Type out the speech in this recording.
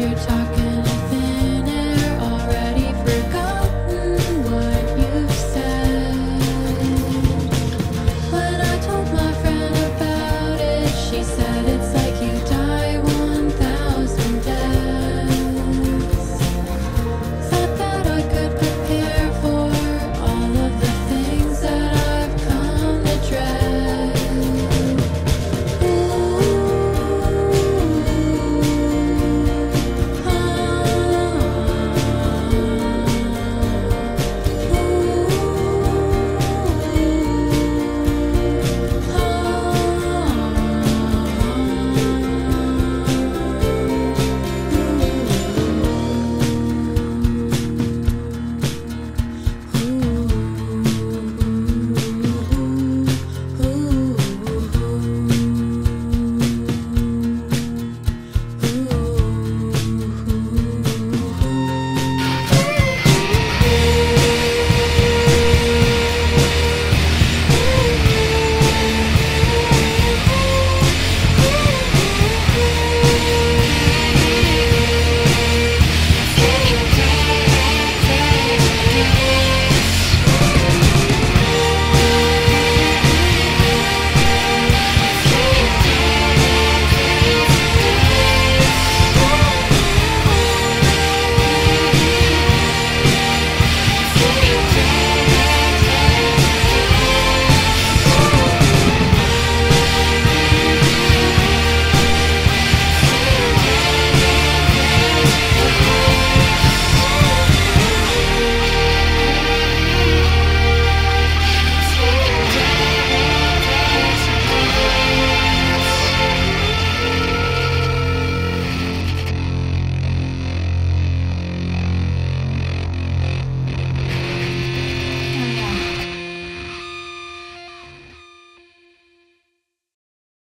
You talk